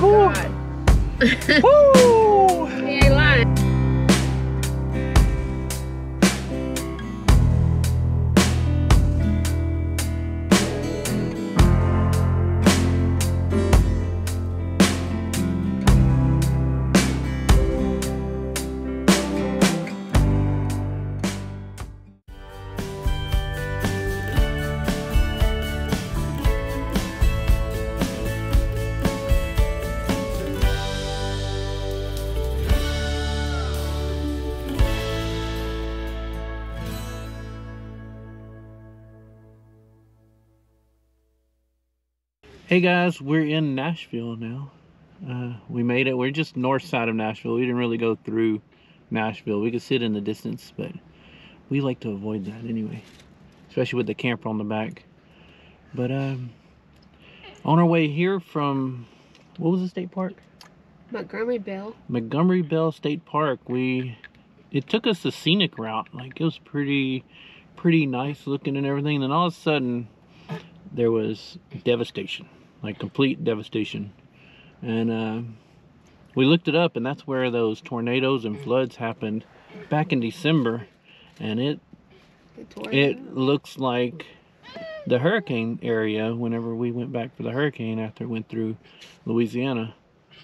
my Whew. god. Hey guys, we're in Nashville now. Uh, we made it. We're just north side of Nashville. We didn't really go through Nashville. We could sit in the distance, but we like to avoid that anyway, especially with the camper on the back. But um, on our way here from what was the state park? Montgomery Bell. Montgomery Bell State Park. We it took us the scenic route. Like it was pretty pretty nice looking and everything. Then all of a sudden there was devastation. Like complete devastation. And uh, we looked it up and that's where those tornadoes and floods happened back in December. And it it looks like the hurricane area whenever we went back for the hurricane after it went through Louisiana.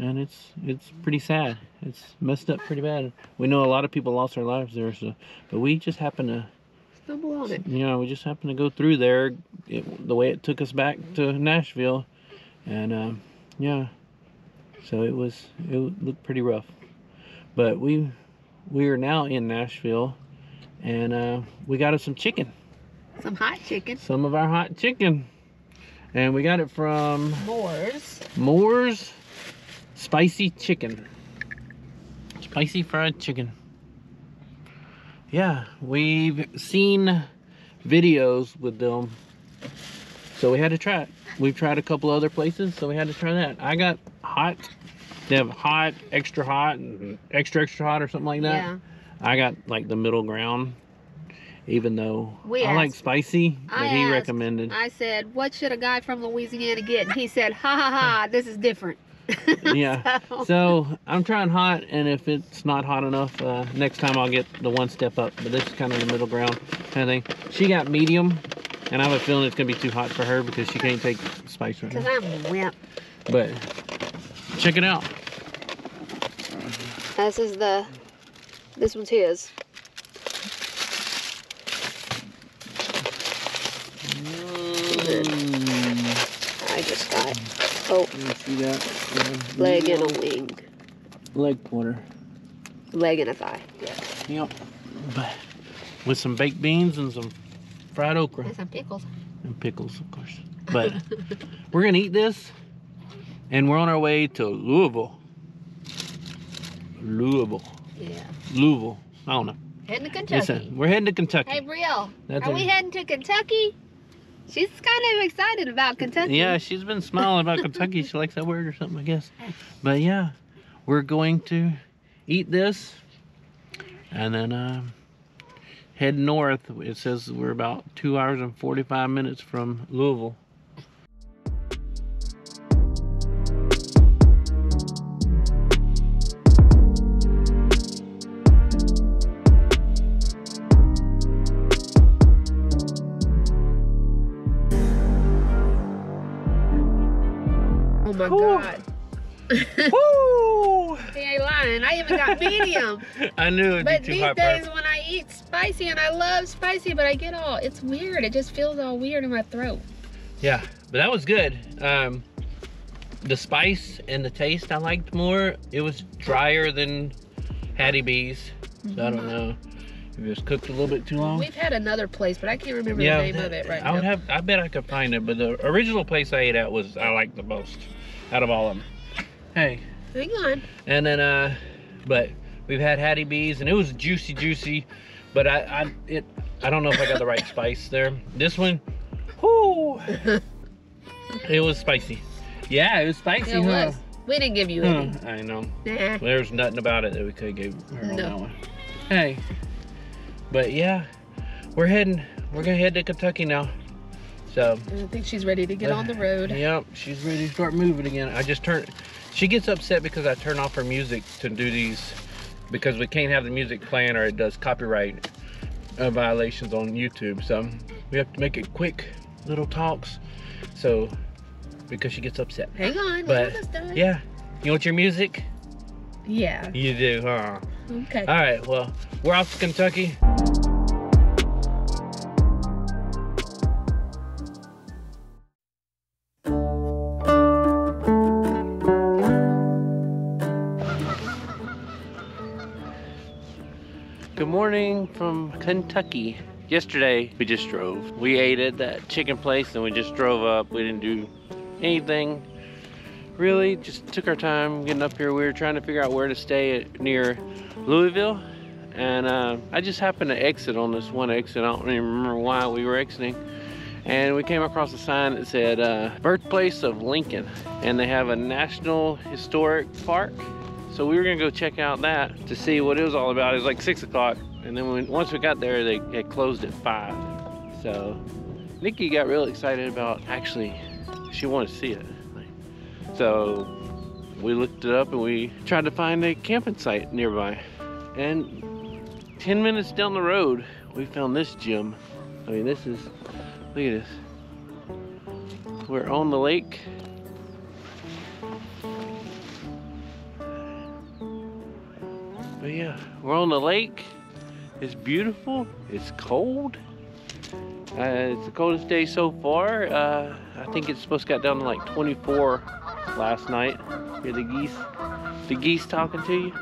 And it's it's pretty sad. It's messed up pretty bad. We know a lot of people lost their lives there, so but we just happened to Stumble on it. you know, we just happened to go through there it, the way it took us back to Nashville. And um, yeah. So it was it looked pretty rough. But we we are now in Nashville and uh, we got us some chicken Some hot chicken. some of our hot chicken. And we got it from Moore's Moore's Spicy Chicken. Spicy fried chicken. Yeah, we've seen videos with them. So we had to try it. We've tried a couple other places, so we had to try that. I got hot. They have hot, extra hot, and extra extra hot or something like that. Yeah. I got like the middle ground. Even though We I like spicy, but I he asked- recommended. I said, what should a guy from Louisiana get? And he said, ha ha ha, this is different. Yeah. So- So I'm trying hot, and if it's not hot enough, uh, next time I'll get the one step up. But this is kind of the middle ground kind of thing. She got medium, and I have a feeling it's gonna be too hot for her because she can't take spice right Because now. I'm wimp. But check it out. This is the, this one's his. Mm, I just got, oh, you see that? Leg and a wing. Leg quarter. Leg and a thigh. Yeah. Yep. But with some baked beans and some fried okra. And some pickles. and pickles, of course. But we're gonna eat this, and we're on our way to Louisville. Louisville, Yeah. Louisville. I don't know. Heading to Kentucky. Listen, we're heading to Kentucky. Hey, Brielle, That's are we heading to Kentucky? She's kind of excited about Kentucky. Yeah, she's been smiling about Kentucky. She likes that word or something, I guess. But yeah, we're going to eat this, and then um, head north. It says we're about two hours and forty-five minutes from Louisville. Oh my Whew. God. Woo! He ain't lying. I even got medium. I knew it'd but be too these hot days her. when I spicy, and I love spicy, but I get all, it's weird. It just feels all weird in my throat. Yeah, but that was good. Um, the spice and the taste I liked more. It was drier than Hattie B's. So I don't know if it was cooked a little bit too long. We've had another place, but I can't remember yeah, the name that- of it right now. I now. would have. I bet I could find it. But the original place I ate at was I liked the most out of all of them. Hey, Hang on. and then uh, but we've had Hattie B's and it was juicy, juicy. But I, I it I don't know if I got the right spice there. This one, whoo, it was spicy. Yeah, it was spicy. It huh? was. We didn't give you any. I know. Nah. There's nothing about it that we could have gave her on No. that one. Hey, but yeah, we're heading. We're gonna head to Kentucky now. So I think she's ready to get on the road. Uh, yep, she's ready to start moving again. I just turned. She gets upset because I turn off her music to do these because we can't have the music playing or it does copyright uh, violations on YouTube. So we have to make it quick little talks. So because she gets upset. Hang on. But done. yeah, you want your music? Yeah. You do, huh? Okay. All right, well, we're off to Kentucky. Good morning from Kentucky. Yesterday, we just drove. We ate at that chicken place and we just drove up. We didn't do anything really, just took our time getting up here. We were trying to figure out where to stay at, near Louisville. And uh, I just happened to exit on this one exit. I don't even remember why we were exiting. And we came across a sign that said uh, birthplace of Lincoln. And they have a National Historic Park. So we were gonna go check out that to see what it was all about. It was like six o'clock. And then when, once we got there, they had closed at five. So Nikki got real excited about actually, she wanted to see it. So we looked it up and we tried to find a camping site nearby. And 10 minutes down the road, we found this gym. I mean, this is, look at this. We're on the lake. We're on the lake. It's beautiful. It's cold. Uh, it's the coldest day so far. Uh, I think it's supposed to get down to like 24 last night. Hear the geese, the geese talking to you.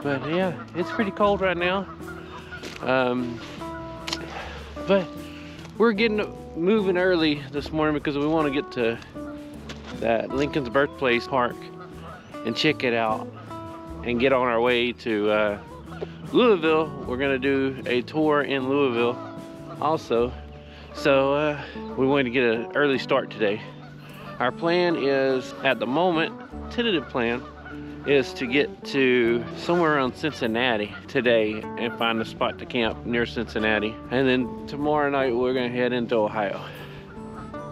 But yeah, it's pretty cold right now. Um, but we're getting moving early this morning because we want to get to that Lincoln's Birthplace Park and check it out and get on our way to uh, Louisville. We're gonna do a tour in Louisville also. So uh, we wanted to get an early start today. Our plan is, at the moment, tentative plan, is to get to somewhere around Cincinnati today and find a spot to camp near Cincinnati. And then tomorrow night we're gonna head into Ohio.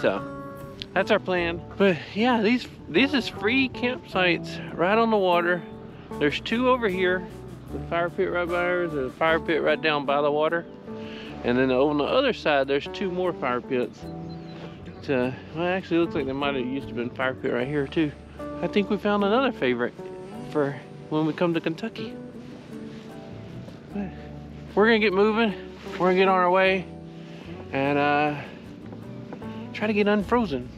So that's our plan. But yeah, these these is free campsites right on the water. There's two over here. The fire pit right by ours, there's a fire pit right down by the water. And then on the other side, there's two more fire pits. To, well, actually, looks like there might have used to been fire pit right here too. I think we found another favorite for when we come to Kentucky. We're gonna get moving. We're gonna get on our way and uh, try to get unfrozen.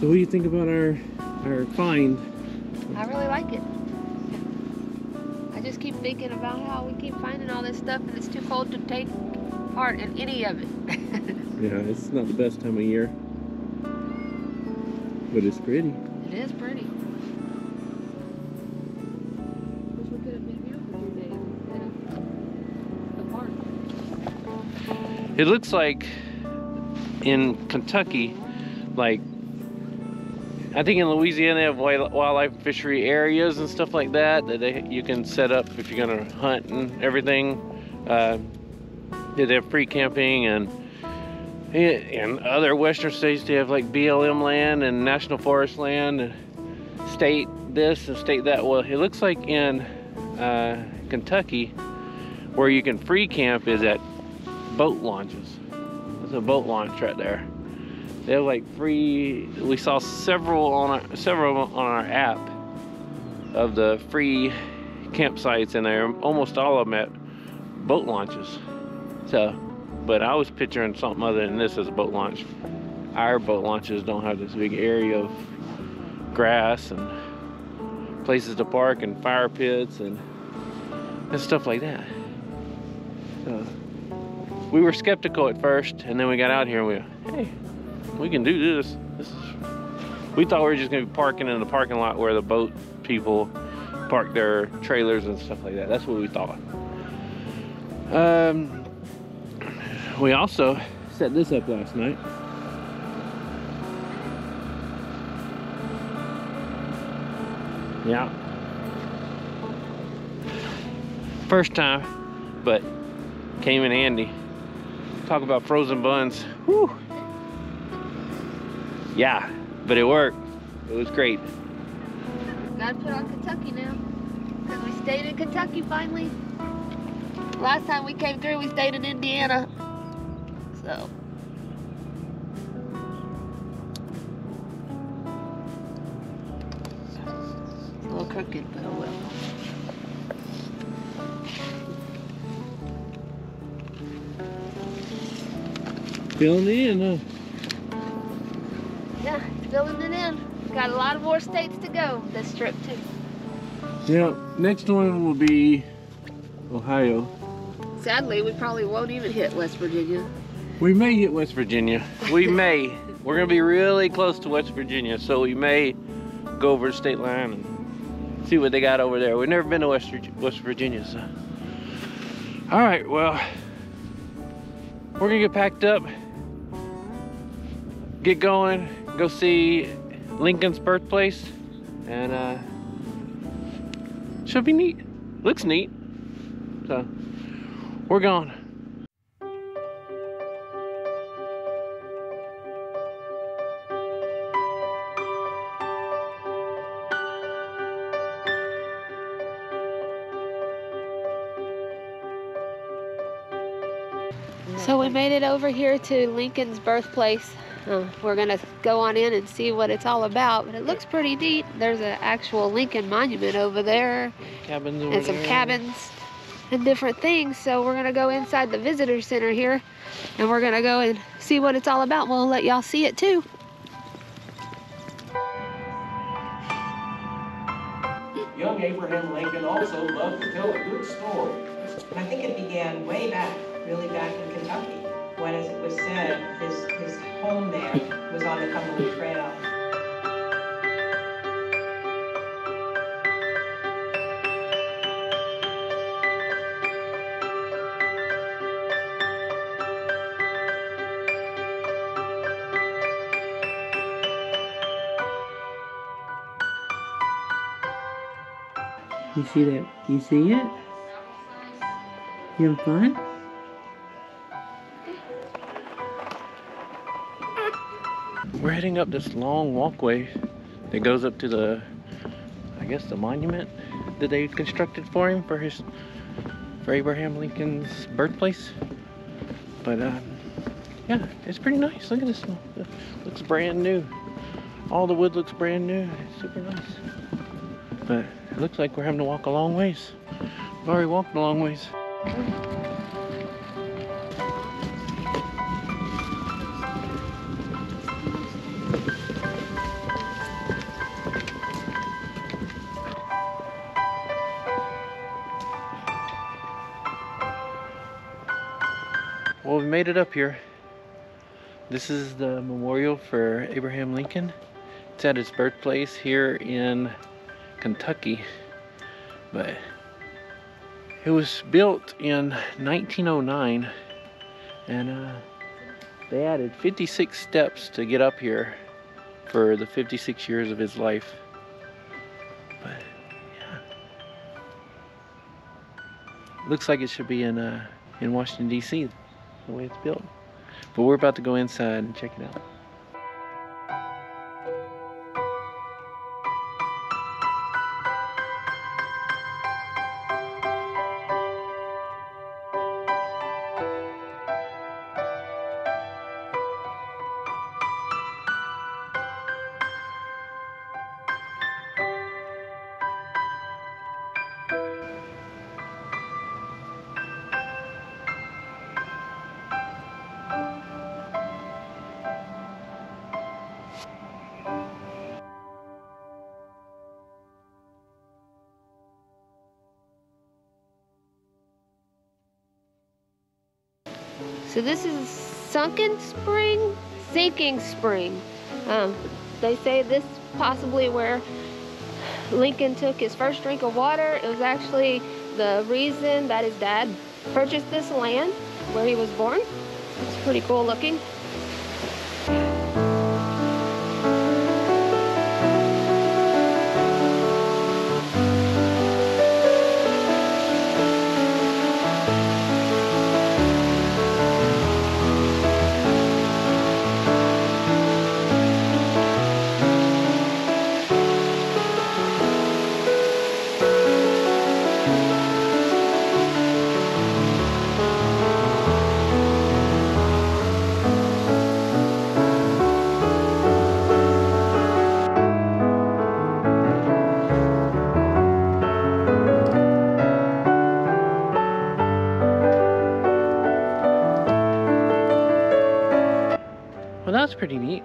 So what do you think about our our find? I really like it. I just keep thinking about how we keep finding all this stuff and it's too cold to take part in any of it. Yeah, it's not the best time of year, but it's pretty. it is pretty. Wish we could have been here for two days the park. It looks like in Kentucky, like I think in Louisiana they have wildlife fishery areas and stuff like that that they, you can set up if you're gonna hunt and everything. Uh, they have free camping and in other western states they have like BLM land and national forest land and state this and state that. Well, it looks like in uh, Kentucky where you can free camp is at boat launches. There's a boat launch right there. They have like free. We saw several on our several on our app of the free campsites, and they're almost all of them at boat launches. So, but I was picturing something other than this as a boat launch. Our boat launches don't have this big area of grass and places to park and fire pits and and stuff like that. So we were skeptical at first, and then we got out here and we, hey, we can do this. This is. We thought we were just gonna be parking in the parking lot where the boat people park their trailers and stuff like that. That's what we thought. Um, we also set this up last night. Yeah. First time, but came in handy. Talk about frozen buns. Whew. Yeah, but it worked. It was great. Gotta put on Kentucky now. Because we stayed in Kentucky finally. Last time we came through, we stayed in Indiana. So. It's a little crooked, but oh well. Feeling in, huh? Yeah, filling it in. Got a lot of more states to go this trip too. Yeah, next one will be Ohio. Sadly, we probably won't even hit West Virginia. We may hit West Virginia. We may. We're gonna be really close to West Virginia, so we may go over the state line and see what they got over there. We've never been to West, West Virginia, so. All right, well, we're gonna get packed up, get going, go see Lincoln's birthplace, and uh, should be neat. Looks neat. So, we're gone. So we made it over here to Lincoln's birthplace. Uh, we're gonna go on in and see what it's all about, but it looks pretty neat. There's an actual Lincoln monument over there Cabins over and some there. cabins and different things. So we're gonna go inside the visitor center here and we're gonna go and see what it's all about. We'll let y'all see it too. Young Abraham Lincoln also loved to tell a good story. I think it began way back, really back in Kentucky, when, as it was said, his, his home there was on the Cumberland Trail. You see that? You see it? You having fun? We're heading up this long walkway that goes up to the, I guess the monument that they constructed for him for his, for Abraham Lincoln's birthplace. But um, yeah, it's pretty nice. Look at this. It looks brand new. All the wood looks brand new. It's super nice. But it looks like we're having to walk a long ways. We've already walked a long ways. Well, we made it up here. This is the memorial for Abraham Lincoln. It's at his birthplace here in Kentucky. But it was built in 1909 and uh, they added 56 steps to get up here for the 56 years of his life. But yeah. Looks like it should be in uh, in Washington D.C. the way it's built. But we're about to go inside and check it out. So this is sunken spring, sinking spring. Um, they say this possibly where Lincoln took his first drink of water. It was actually the reason that his dad purchased this land where he was born. It's pretty cool looking. That's pretty neat.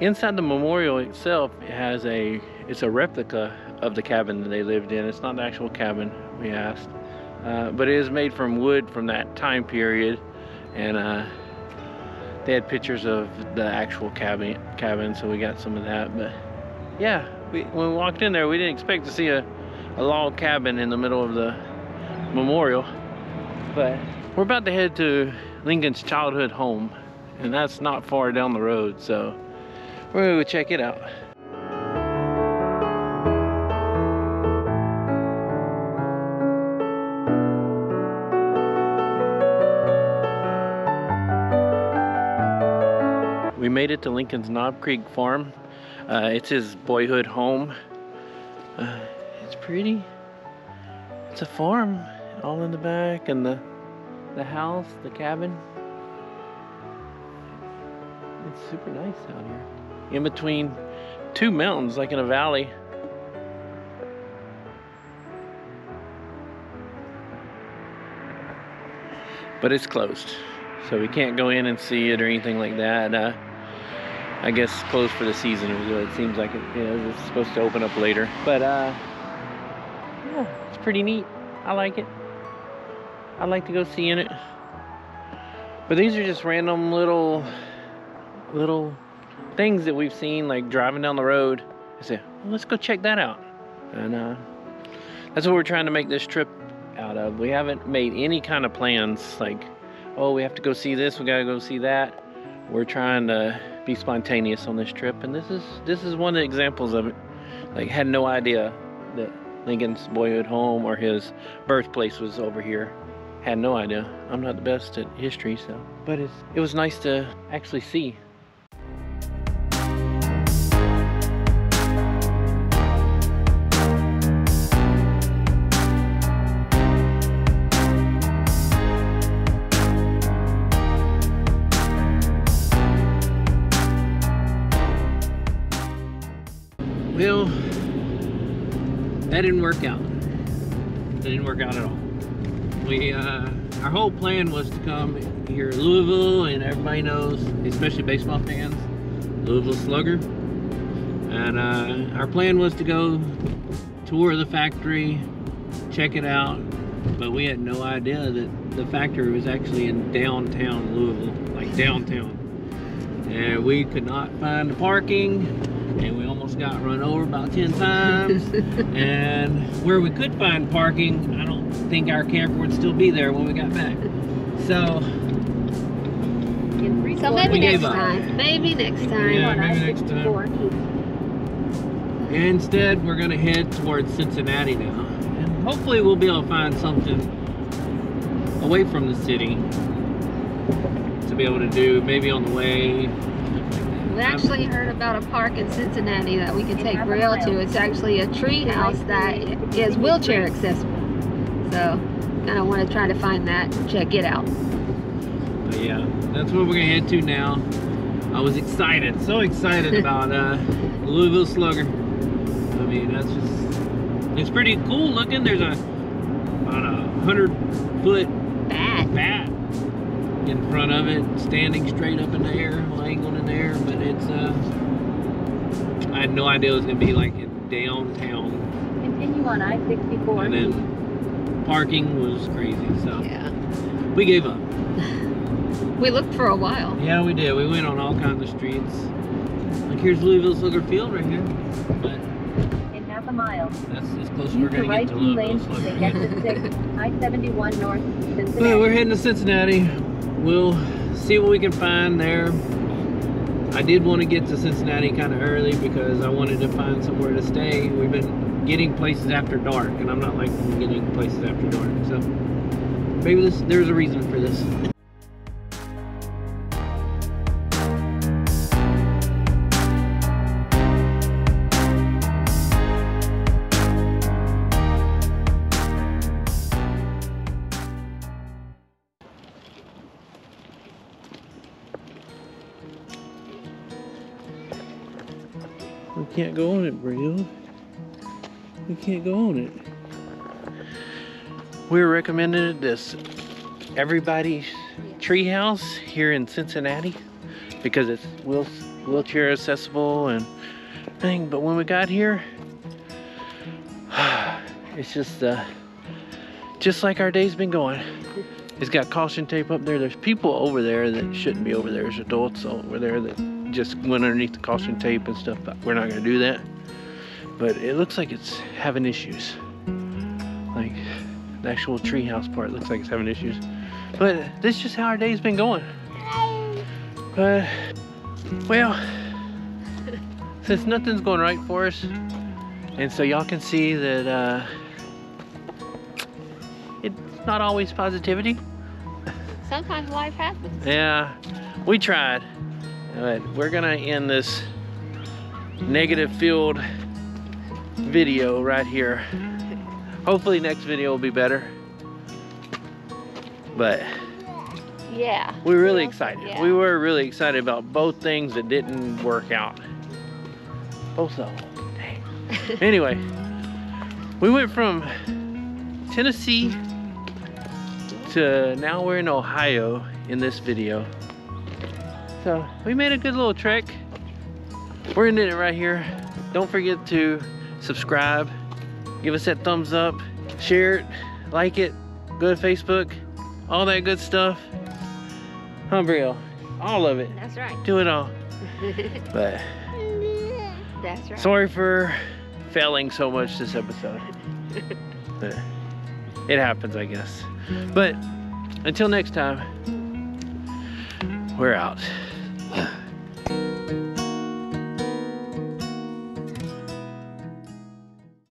Inside the memorial itself, it has a it's a replica of the cabin that they lived in. It's not the actual cabin we asked, uh, but it is made from wood from that time period, and uh, they had pictures of the actual cabin cabin, so we got some of that. But yeah, we, when we walked in there, we didn't expect to see a, a log cabin in the middle of the memorial, but we're about to head to Lincoln's childhood home, and that's not far down the road, so we're gonna go check it out. We made it to Lincoln's Knob Creek Farm. Uh, it's his boyhood home. Uh, it's pretty. It's a farm, all in the back, and the the house, the cabin. It's super nice out here. In between two mountains, like in a valley. But it's closed, so we can't go in and see it or anything like that. Uh, I guess closed for the season. It seems like it, know, it's supposed to open up later. But uh, yeah, it's pretty neat. I like it. I'd like to go see in it. But these are just random little, little things that we've seen, like driving down the road. I said, well, let's go check that out. And uh, that's what we're trying to make this trip out of. We haven't made any kind of plans, like, oh, we have to go see this, we gotta go see that. We're trying to be spontaneous on this trip, and this is this is one of the examples of it. Like, had no idea that Lincoln's boyhood home or his birthplace was over here. Had no idea. I'm not the best at history, so but it was nice to actually see. Didn't work out. Didn't work out at all. We, uh, our whole plan was to come here to Louisville, and everybody knows, especially baseball fans, Louisville Slugger. And uh, our plan was to go tour the factory, check it out, but we had no idea that the factory was actually in downtown Louisville, like downtown. And we could not find the parking, almost got run over about 10 times. and where we could find parking, I don't think our camper would still be there when we got back. So, So maybe next gave up. time. Maybe next time. yeah, maybe next time. Instead, we're gonna head towards Cincinnati now. And hopefully we'll be able to find something away from the city to be able to do, maybe on the way. We actually heard about a park in Cincinnati that we could take Brielle to. It's actually a tree house that is wheelchair accessible. So, kind of want to try to find that and check it out. But yeah, that's what we're gonna head to now. I was excited, so excited about uh, Louisville Slugger. I mean, that's just, it's pretty cool looking. There's a, about a hundred foot Bad. bat in front of it, standing straight up in the air, angled in the air. But it's, uh, I had no idea it was gonna be like in downtown. Continue on I-64. And then parking was crazy, so Yeah. we gave up. We looked for a while. Yeah, we did. We went on all kinds of streets. Like here's Louisville Slugger Field right here. But In half a mile. that's as close as we're Use the gonna get to two Louisville Slugger. exit 6, I-71 north, But Cincinnati. we're heading to Cincinnati. We'll see what we can find there. I did want to get to Cincinnati kind of early because I wanted to find somewhere to stay. We've been getting places after dark, and I'm not like getting places after dark. So maybe this there's a reason for this. We can't go on it, Brio. We can't go on it. We were recommended this Everybody's Treehouse here in Cincinnati because it's wheel, wheelchair accessible and thing. But when we got here, it's just uh, just like our day's been going. It's got caution tape up there. There's people over there that shouldn't be over there. There's adults over there that just went underneath the caution tape and stuff. But we're not gonna do that. But it looks like it's having issues. Like the actual treehouse part looks like it's having issues. But this is just how our day's been going. But well, since nothing's going right for us, and so y'all can see that uh, it's not always positivity. Sometimes life happens. Yeah, we tried, but we're gonna end this negative filled video right here. Hopefully next video will be better. But Yeah. we're really excited. Yeah. We were really excited about both things that didn't work out. Both of them. Anyway, we went from Tennessee to now we're in Ohio in this video. So we made a good little trek. We're ending it right here. Don't forget to subscribe, give us that thumbs up, share it, like it, go to Facebook, all that good stuff. Brielle? All of it. That's right. Do it all. But That's right. sorry for failing so much this episode. But it happens, I guess. But until next time, we're out. 예.